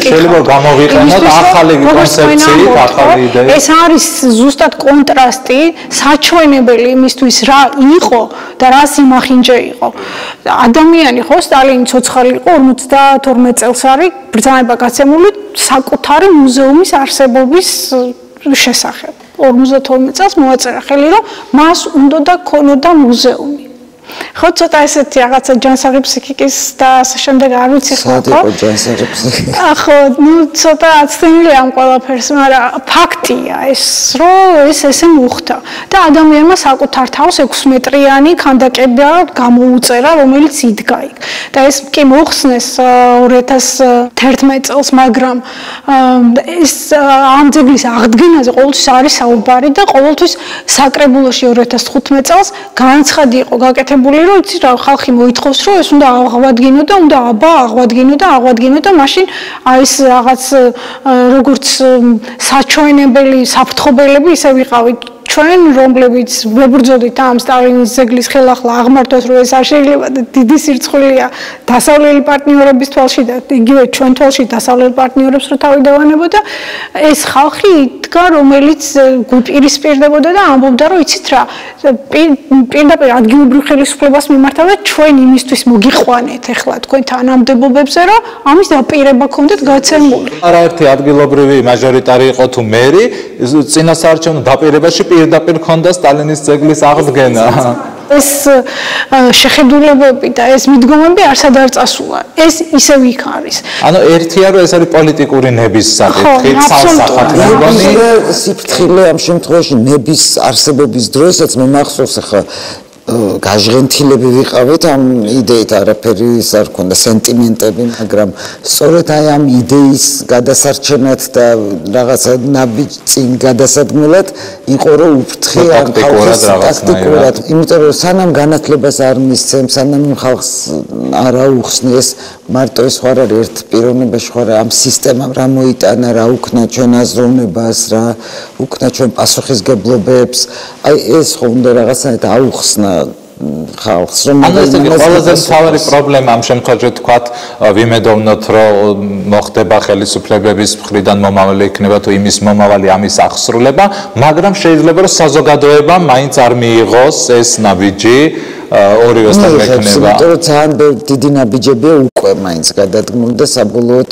შეიძლება გამოვიყენოთ ახალი კონცეფციით, ახალი იდეით. ეს არის ზუსტად კონტრასტი, საჩვენებელი იმისთვის რა იყო და რა სიმახინჯე იყო. ადამიანი ხო სტალინი ცოცხალი იყო 52 წელს არის ბრძანება გაცემული საკუთარი მუზეუმის არსებობის შესახებ. 52 წელს მოაწერა ხელი, რომ მას უნდა და ქონოდა მუზეუმი. ხო ცოტა ესეთი რაღაცა ჯანსაღი ფსიქიკის და ასე შემდეგ არ ვიცი ხო ხო? ჯანსაღი ფსიქიკა ახო ნუ ცოტა აცნილი ამ ყველაფერს მაგრამ ფაქტია ეს რომ ეს ესე მოხდა. და ადამიანმა საკუთარ თავს 6 მეტრიანი ქანდაკება გამოუწერა რომელიც იდგა იქ. და ეს კი მოხსნეს 2011 წელს მაგრამ ეს ამ ძეგლის აღდგენაზე ყოველთვის არის საუბარი და ყოველთვის საკრებულოში 2015 წელს განცხადი იყო გაკეთებული რომ იცი რა ხალხი მოითხოვს რომ ეს უნდა აღვადგინო და უნდა აბა აღვადგინო და აღვადგინო და მაშინ აი ეს რაღაც როგორც საჩვენებელი საფრთხობელები ისე ვიყავით ჩვენ რომლებიც ვებრძოდით ამ სტალინის ზეგლის ხელახლა აღმართოს რომ ეს არ შეიძლება დიდი სირცხვილია დასავლელი პარტნიორების თვალში და იგივე ჩვენ თვალში დასავლელ პარტნიორებს რო თავი დავანებოდა ეს ხალხი იდგა რომელიც გუპირისპირდებოდა და ამბობდა რომ იცით რა პირდაპირ ადგილობრივ ხელისუფლებას მიმართავდა ჩვენ იმისთვის მოგიყვანეთ ახლა თქვენ თანამდებობებზე რომ ამის დაპირება გქონდეთ გაცემული. არაერთი ადგილობრივი მაჟორიტარი იყო თუ მერი წინასაარჩევნო დაპირებაში პირდაპირ ქონდა სტალინის ძეგლის აღდგენა. ეს შეხედულებები და ეს მიდგომები არსად არ წასულა. ეს ისევ იქ არის. ანუ ერთია რომ ეს არის პოლიტიკური ნების საკითხი, ცალსახათლოვანი სიფრთხილე ამ შემთხვევაში ნების არსებობის დროსაც მე მახსოვს ახლა გაჟღენთილები ვიყავით ამ იდეით არაფერი არ ქონდა სენტიმენტები მაგრამ სწორედ აი ამ იდეის გადასარჩენად და რაღაცა ნაბიჯი გადასადგმელად იყო რომ უფრთხე ამ ხალხს ტაქტიკურად. იმიტომ რომ სანამ განათლებას არ მისცემ სანამ ხალხს არ აუხსნეს მარტო ეს ხარ არის ერთ პიროვნებაში ხარ ამ სისტემამ რა მოიტანა რა უკნა ჩვენ აზროვნებას რა უკნა ჩვენ პასუხისგებლობებს. აი ეს ხო უნდა რაღაცნაირად აუხსნა ხალხს რომ ყველაზე მთავარი პრობლემა ამ შემთხვევაში თქვათ ვიმედოვნოთ რომ მოხდება ხელისუფლებების მხრიდან მომავალი იქნება თუ იმის მომავალი ამის აღსრულება მაგრამ შეიძლება რომ საზოგადოება მაინც არ მიიღოს ეს ნაბიჯი ორივესთან მექნება. იმიტომ რომ ძალიან დიდი ნაბიჯებია უკვე მაინც გადადგმული და საბოლოოდ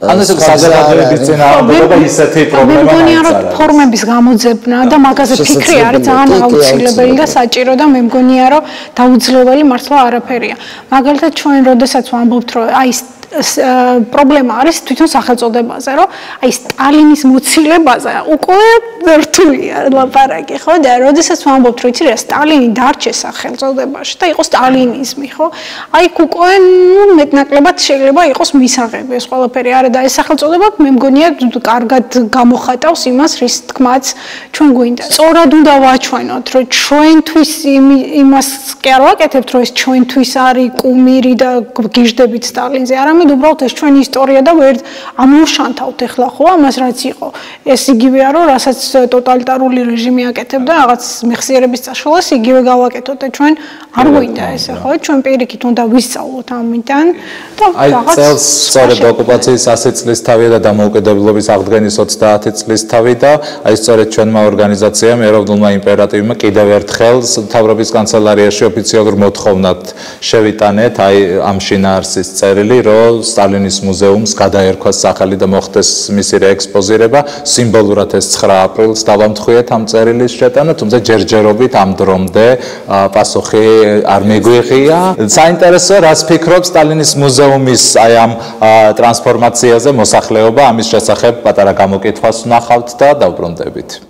ანუ ეს საზოგადოების წინააღმდეგობა ისეთი პრობლემა მაინც არის. მე მგონია რომ ფორმების გამოძებნა და მაგაზე ფიქრი არის ძალიან აუცილებელი და საჭირო და მე მგონია რომ დაუძლეველი მართლა არაფერია. მაგალითად ჩვენ როდესაც ვამბობთ რომ აი პრობლემა არის თვითონ სახელწოდებაზე, რომ აი სტალინის მოცილებაზე უკვე რთულია ლაპარაკი, ხო? და როდესაც ვამბობთ, რომ იცი რა სტალინი დარჩეს სახელწოდებაში და იყო სტალინიზმი, ხო? აი უკვე ნუ მეტნაკლებად შეიძლება იყოს მისაღები ეს ყველაფერი. არა და ეს სახელწოდება მე მგონია კარგად გამოხატავს იმას, რის თქმაც ჩვენ გვინდა. სწორად უნდა ვაჩვენოთ, რომ ჩვენთვის იმას კი არ ვაკეთებთ, რომ ეს ჩვენთვის არის კუმირი და გიждდებით სტალინზე, არა ამით უბრალოდ ეს ჩვენი ისტორია და ვერ ამოუშანთავთ ახლა ხო? ამას რაც იყო. ეს იგივეა რომ რასაც ტოტალიტარული რეჟიმი აკეთებდა რაღაც მეხსიერების წაშლას იგივე გავაკეთოთ და ჩვენ არ გვინდა ესე ხო ჩვენ პირიქით უნდა ვისწავლოთ ამიდან და რაღაც აი წელს სწორედ ოკუპაციის 100 წლის თავია და დამოუკიდებლობის აღდგენის 30 წლის თავი და აი სწორედ ჩვენმა ორგანიზაციამ ეროვნულმა იმპერატივმა კიდევ ერთხელ თავრობის კანცელარიაში ოფიციალურ მოთხოვნად შევიტანეთ. აი ამ შინაარსის წერილი რომ სტალინის მუზეუმს გადაერქვა სახელი და მოხდეს მისი რეექსპოზირება. სიმბოლურად ეს 9 აპრილს დავამთხვიეთ ამ წერილის შეტანა თუმცა ჯერჯერობით ამ დრომდე პასუხი არ მიგვიღია. საინტერესო რას ფიქრობ სტალინის მუზეუმის აი ამ ტრანსფორმაციაზე მოსახლეობა? ამის შესახებ პატარა გამოკითხვას ვნახავთ და დავბრუნდებით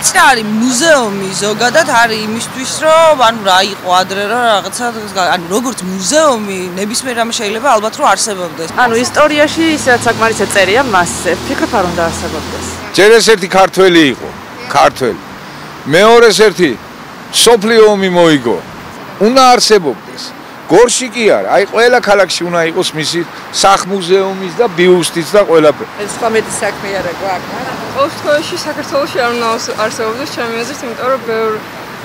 იცი რა არის მუზეუმი ზოგადად არის იმისთვის რომ ანუ რა იყო ადრე რა რაღაცა ანუ როგორც მუზეუმი ნებისმიერ რამე შეიძლება ალბათ რომ არსებობდეს. ანუ ისტორიაში ისაც საკმარისი წერია მასზე. ფიქრობ არ უნდა არსებობდეს. ჯერ ეს ერთი ქართველი იყო ქართველი. მეორე ერთი სოფლიო ომი მოიგო. უნდა არსებობდეს გორში კი არა, აი ყველა ქალაქში უნდა იყოს მისი სახლ-მუზეუმის და ბიუსტიც და ყველაფერი. ეს სხვა მეტი საქმე არა გვაქვს. ყოველთვეში საქართველოსში არ უნდა არსებობდეს ჩემი აზრით, იმიტომ რომ ბევრ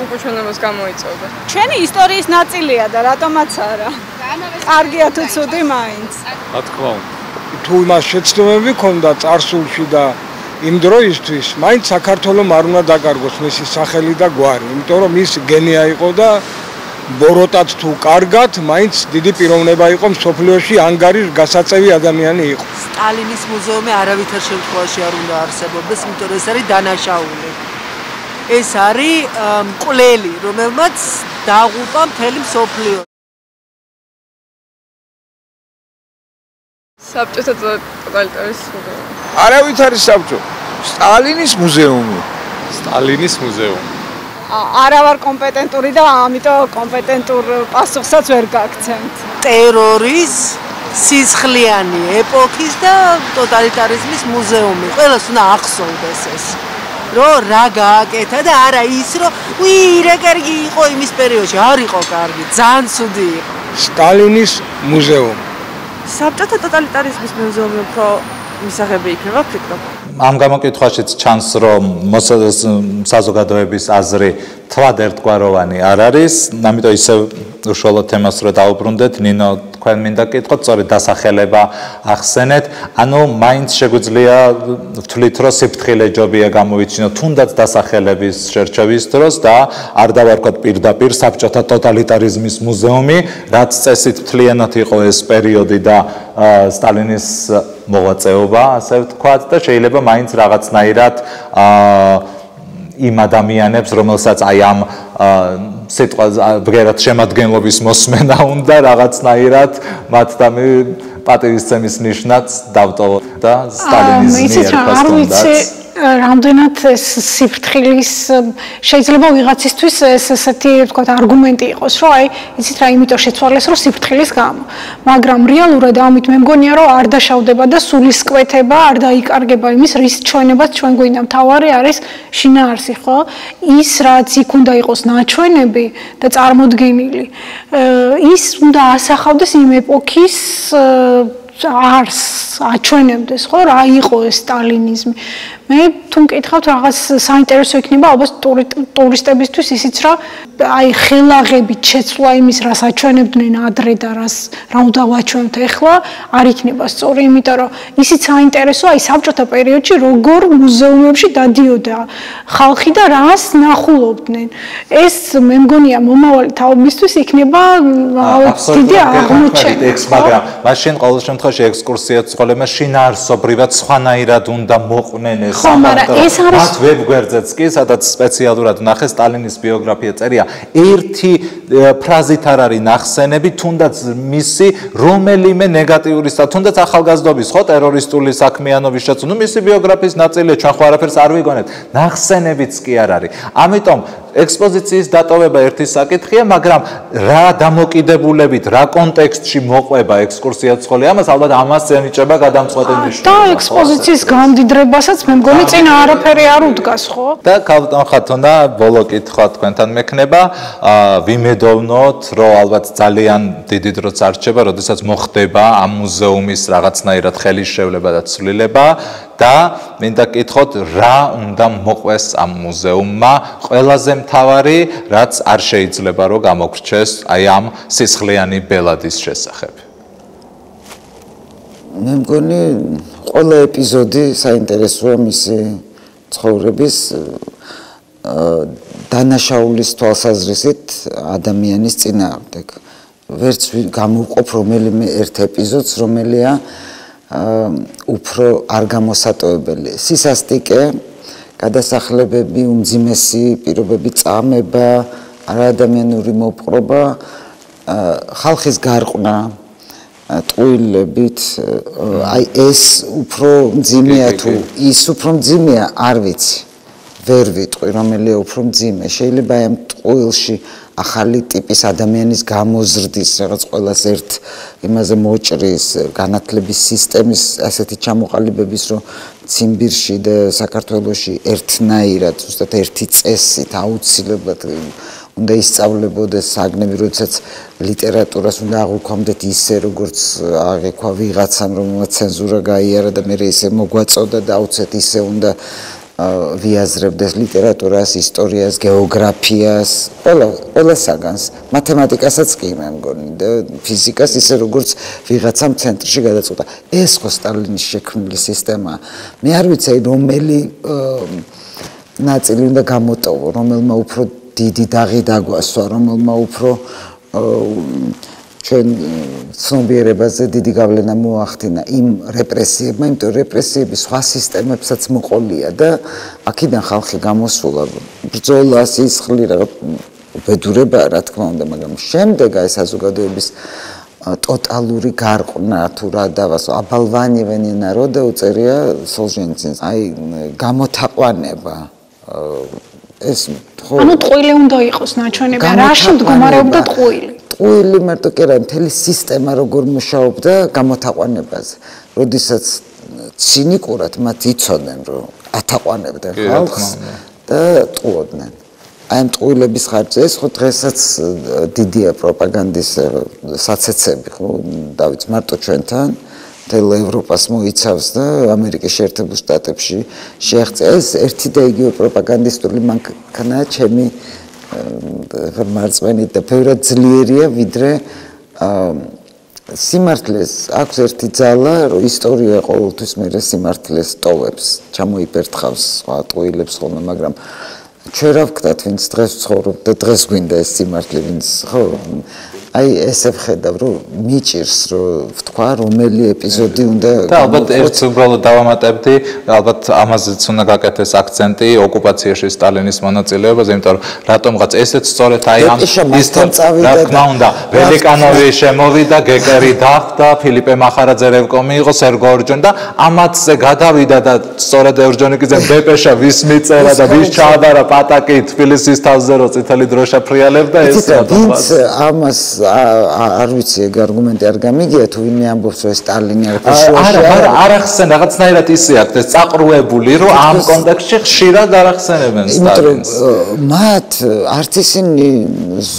უკუჩვენებას გამოიწვევდა. ჩვენი ისტორიის ნაწილია და რატომაც არა. კარგია თუ ცუდი მაინც. რა თქმა უნდა. თუ მას შეცდომები ქონდა წარსულში და იმ დროისთვის მაინც საქართველოს არ უნდა დაკარგოს მისი სახელი და გვარი, იმიტომ რომ ის გენია იყო და ბოროტად თუ კარგად, მაინც დიდი პიროვნება იყო მსოფლიოში ანგარის გასაწევი ადამიანი იყო. სტალინის მუზეუმი არავითარ შემთხვევაში არ უნდა არსებობდეს, იმიტომ რომ ეს არის დანაშაული. ეს არის მკვლელი, რომელმაც დაღუპა მთელი მსოფლიო. საბჭოთა ტოტალიტარიზმი. არავით არის საბჭო. სტალინის მუზეუმი. სტალინის მუზეუმი. არა ვარ კომპეტენტური და ამიტომ კომპეტენტურ პასუხსაც ვერ გაგცემთ. ტერორის სისხლიანი ეპოქის და ტოტალიტარიზმის მუზეუმი. ყველას უნდა ახსოვდეს ეს. რო რა გააკეთა და არა ის რო უი რა კარგი იყო იმის პერიოდში, არ იყო კარგი, ძალიან ცუდი იყო. სტალინის მუზეუმი. საბჭოთა ტოტალიტარიზმის მუზეუმი უფრო მისაღები იქნება, ფიქრობ. ამ გამოკითხვაშიც ჩანს რომ საზოგადოების აზრი თვად ერთგვაროვანი არ არის, ამიტომ ისე უშუალო თემას რო დაუბრუნდეთ, ნინო თქვენ მინდა კითხოთ, სწორედ დასახელება ახსენეთ, ანუ მაინც შეგვიძლია ვთვლით, რომ სიფრთხილე ჯობია გამოიჩინო თუნდაც დასახელების შერჩევის დროს და არ დავარქვათ პირდაპირ საბჭოთა ტოტალიტარიზმის მუზეუმი, რაც წესით თლიანად იყო ეს პერიოდი და სტალინის მოღვაწეობა, ასე ვთქვათ და შეიძლება მაინც რაღაცნაირად აა იმ ადამიანებს, რომელსაც აი ამ სიტყვა ბგერად შემადგენლობის მოსმენა უნდა რაღაცნაირად მათ და მე პატივისცემის ნიშნაც დავტოვო და სტალინის მიერ ხო არ ვიცი რამდენად ეს სიფრთხილის შეიძლება ვიღაცისთვის ეს ესეთი ვთქვათ არგუმენტი იყოს, რომ აი, იცით რა, იმიტომ შეცვალეს, რომ სიფრთხილის გამო. მაგრამ რეალურად ამით მე მგონია, რომ არ დაშავდება და სულისკვეთება არ დაიკარგება იმის, რის ჩვენებას ჩვენ გვინდა. თავარი არის შინაარსი, ხო? ის რაც იქ უნდა იყოს ნაჩვენები და წარმოდგენილი. ის უნდა ასახავდეს იმ ეპოქის არს აჩვენებდეს ხო რა იყო ეს სტალინიზმი მე თუ მკითხავთ რაღაც საინტერესო იქნება ალბათ ტურისტებისთვის ისიც რა აი ხელაღებით შეცვლა იმის რას აჩვენებდნენ ადრე და რას რა უნდა ვაჩვენოთ. ახლა არ იქნება სწორი იმიტომ რომ ისიც საინტერესო აი საბჭოთა პერიოდში როგორ მუზეუმებში დადიოდა ხალხი და რას ნახულობდნენ. ეს მე მგონია მომავალი თაობისთვის იქნება დიდი აღმოჩენა. ეს მაგრამ მაშინ ყოველ შემთხვევაში ექსკურსია ცხოველმა შინაარსობრივად სხვანაირად უნდა მოყვნენ ეს ხო, მაგრამ ეს არის მათ ვებგვერდზეც კი, სადაც სპეციალურად ნახე სტალინის ბიოგრაფია წერია. ერთი ფრაზით არ არის ნახსენები, თუნდაც მისი რომელიმე ნეგატიური სა, თუნდაც ახალგაზრდობის ხო ტერორისტული საქმიანობის შეც, ნუ მისი ბიოგრაფიის ნაწილია, ჩვენ ხო არაფერს არ ვიგონებთ. ნახსენებიც კი არ არის. ამიტომ ექსპოზიციის დატოვება ერთი საკითხია, მაგრამ რა დამოკიდებულებით, რა კონტექსტში მოყვება ექსკურსია ცხოლი, ამას ალბათ ამას ენიჭება გადამწყვეტი ნიშნულობა. და ექსპოზიციის გამდიდრებასაც მე მგონი წინ არაფერი არ უდგას, ხო? და კალტონ ხათონა ბოლო კითხვა თქვენთან მექნება, ვიმედოვნოთ, რომ ალბათ ძალიან დიდი დროც არჩება, როდესაც მოხდება ამ მუზეუმის რაღაცნაირად ხელისშევლება და ცვლილება. და მინდა კითხოთ რა უნდა მოყვეს ამ მუზეუმმა. ყველაზე მთავარი რაც არ შეიძლება რომ გამოგრჩეს აი ამ სისხლიანი ბელადის შესახებ. მე მგონი ყველა ეპიზოდი საინტერესოა მისი ცხოვრების დანაშაულის თვალსაზრისით ადამიანის წინააღმდეგ. ვერც გამოვყოფ რომელიმე ერთ ეპიზოდს რომელია უფრო არ გამოსატოვებელი. სისასტიკე, გადასახლებები, უმძიმესი პირობები, წამება, არაადამიანური მოპყრობა, ხალხის გარყნა, ტყუილებით, აი ეს უფრო მძიმეა თუ ის უფრო მძიმეა, არ ვიცი. ვერ ვიტყვი, რომელია უფრო მძიმე. შეიძლება ამ ტყუილში ახალი ტიპის ადამიანის გამოზრდის რაღაც ყოველას ერთ იმაზე მოჭრის განათლების სისტემის ასეთი ჩამოყალიბების რომ ციმბირში და საქართველოში ერთნაირად უბრალოდ ერთი წესით აუცილებლად უნდა ისწავლებოდეს საგნები როდესაც ლიტერატურას უნდა აღვქვამდეთ ისე როგორც აღიქვა ვიღაცამ რომელსაც ცენზურა გაიარა და მე ისე მოგვაწოდა და აუცილებლად ისე უნდა ვიაზრებდეს ლიტერატურას, ისტორიას, გეოგრაფიას, ყველა ყველა საგანს, მათემატიკასაც კი მე მგონი და ფიზიკას ისე როგორც ვიღაცამ ცენტრში გადაწყვეტა. ეს ხო სტალინის შექმნილი სისტემა. მე არ ვიცი რომელი ნაწილი უნდა გამოტოვო, რომელმა უფრო დიდი დაღი დაგვასვა, რომელმა უფრო ჩვენ ცნობიერებაზე დიდი გავლენა მოახდინა იმ რეპრესიებმა, იმიტომ რეპრესიების სხვა სისტემებსაც მოყოლია და აქედან ხალხი გამოსულა. ბრძოლა სისხლი რა ბედურება რა თქმა უნდა, მაგრამ შემდეგ აი საზოგადოების ტოტალური გარყნა თუ რა დავასო აბალვანიევენი ნაროდა უწერია სოლჟენცინს. აი გამოთაყვანება ეს ხო ანუ ტყუილი უნდა იყოს ნაჩვენები რაში მდგომარეობდა ტყუილი ტყუილი მარტო კი არა, მთელი სისტემა როგორ მუშაობდა გამოთაყვანებაზე. როდესაც ცინიკურად მათ იცოდნენ, რომ ათაყვანებდნენ ხალხს და ტყუოდნენ. აი ამ ტყუილების ხარჯზე ეს ხო დღესაც დიდია პროპაგანდის საცეცები, ხო, დავით მარტო ჩვენთან თელ ევროპას მოიცავს და ამერიკის შეერთებულ შტატებში შეაღწია ეს ერთი და იგივე პროპაგანდისტული მანქანაა ჩემი მარწმენით და ფეურად ძლიერია ვიდრე სიმართლეს აქვს ერთი ძალა რომ ისტორია ყოველთვის მერე სიმართლეს ტოვებს ჩამოიფერთხავს სხვა ტყუილებს ხოლმე მაგრამ ჩვენ რა ვქნათ ვინც დღეს ცხოვრობ და დღეს გვინდა ეს სიმართლე ვინც ხო აი ესე ვხედავ რომ მიჭირს რომ ვთქვა რომელი ეპიზოდი უნდა და ალბათ ერთ უბრალოდ დავამატებდი ალბათ ამაზეც უნდა გაკეთდეს აქცენტი ოკუპაციაში სტალინის მონაწილეობაზე იმიტომ რომ რატომღაც ესეც სწორედ აი ამ ის რა თქმა უნდა ველიკანოვი შემოვიდა გეკერი დახდა ფილიპე მახარაძე რევკომი იყო სერგო ორჯონი და ამათზე გადავიდა და სწორედ ეურჯონიკიძე ბეპეშა ვის მიწერა და ვის ჩააბარა პატაკი თბილისის თავზე რო წითელი დროშა ფრიალებდა ეს რა ამას არ ვიცი ეგ არგუმენტი არ გამიგია თუ ვინმე ამბობს რომ სტალინი არ არა არა ახსენ რაღაცნაირად ისე აქვს ეს წაყრუებული რომ ამ კონტექსტში ხშირად არ ახსენებენ სტალინს. მათ არც ისინი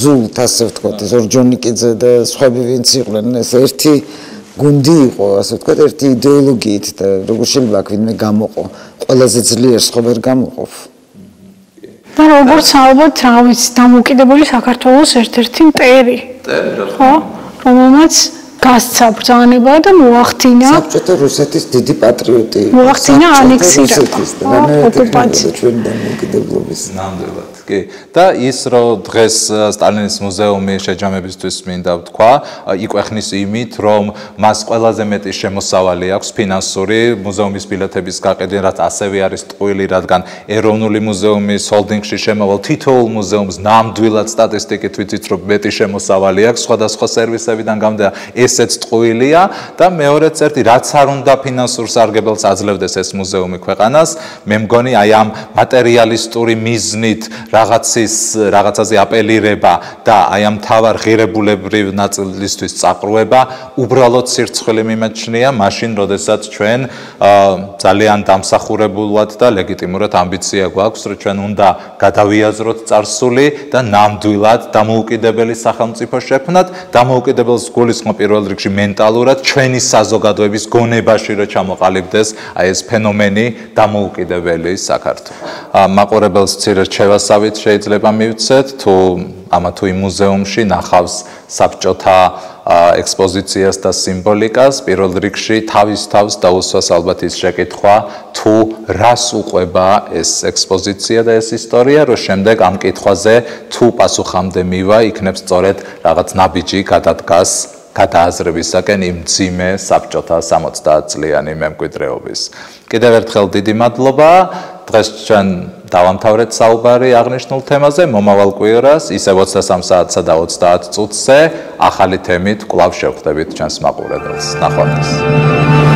ზულთ ასე ვთქვათ ეს ორჯონიკიძე და სხვები ვინც იყვნენ ეს ერთი გუნდი იყო ასე ვთქვათ ერთი იდეოლოგიით და როგორ შეიძლება აქ ვინმე გამოყო ყველაზე ძლიერ სხვა ვერ გამოყოფ და როგორც ალბათ რა ვიცი დამოუკიდებელი საქართველოს ერთ-ერთი მტერი. მტერი რა ხო? რომელმაც გასცა ბრძანება და მოახდინა საბჭოთა რუსეთის დიდი პატრიოტი მოახდინა ანექსირება. ოკუპაცია ჩვენ დამოუკიდებლობის ნამდვილად. კი და ის რომ დღეს სტალინის მუზეუმი შეჯამებისთვის მინდა ვთქვა იყვეხნის იმით რომ მას ყველაზე მეტი შემოსავალი აქვს ფინანსური მუზეუმის ბილეთების გაყიდვენ რაც ასევე არის ტყუილი რადგან ეროვნული მუზეუმის ჰოლდინგში შემოვალ თითოეულ მუზეუმს ნამდვილად სტატისტიკით ვიცით რომ მეტი შემოსავალი აქვს სხვადასხვა სერვისებიდან გამდა ესეც ტყუილია და მეორეც ერთი რაც არ უნდა ფინანსურ სარგებელს აძლევდეს ეს მუზეუმი ქვეყანას მე მგონი აი ამ მატერიალისტური მიზნით რაღაცის რაღაცაზე აპელირება და აი ამ თავარ ღირებულებრივ ნაწილისთვის წაყრუება უბრალოდ სირცხვილე მიმაჩნია მაშინ, როდესაც ჩვენ ძალიან დამსახურებულად და ლეგიტიმურად ამბიცია გვაქვს, რომ ჩვენ უნდა გადავიაზროთ წარსული და ნამდვილად დამოუკიდებელი სახელმწიფო შექმნათ, დამოუკიდებელს გულისხმობ პირველ რიგში მენტალურად ჩვენი საზოგადოების გონებაში რომ ჩამოყალიბდეს აი ეს ფენომენი დამოუკიდებელი საქართველო. მაყურებელს ცირ რჩევასავით დავით შეიძლება მივცეთ თუ ამა თუ იმ მუზეუმში ნახავს საბჭოთა ექსპოზიციას და სიმბოლიკას პირველ რიგში თავის თავს დაუსვას ალბათ ის შეკითხვა თუ რას უყვება ეს ექსპოზიცია და ეს ისტორია რომ შემდეგ ამ კითხვაზე თუ პასუხამდე მივა იქნებ სწორედ რაღაც ნაბიჯი გადადგას გადააზრებისაკენ იმ ძიმე საბჭოთა 60 წლიანი მემკვიდრეობის. კიდევ ერთხელ დიდი მადლობა. დღეს ჩვენ დავამთავრეთ საუბარი აღნიშნულ თემაზე მომავალ კვირას ისე 23 საათსა და 30 წუთზე ახალი თემით კვლავ შევხვდებით ჩვენს მაყურებელს. ნახვამდის.